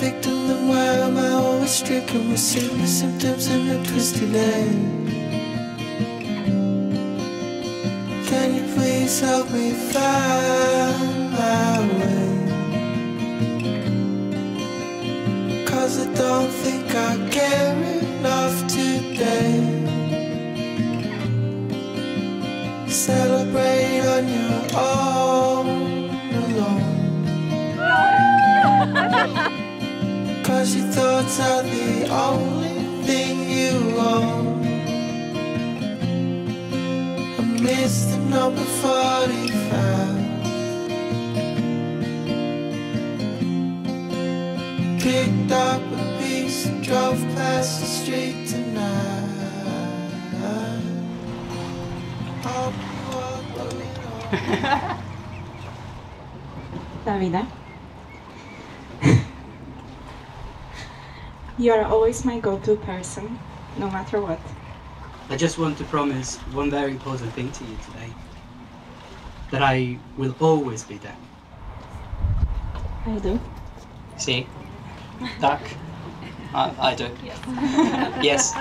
victim, then why am I always stricken with sickness, symptoms, and a twisted end? Can you please help me find my way? Cause I don't think I care enough today. Celebrate on your own number 45. Picked up a piece and drove past the street tonight. I'll be walking on. Davide. you are always my go-to person, no matter what. I just want to promise one very important thing to you today. That I will always be there. I do. See? Tak. I, I do. Yes.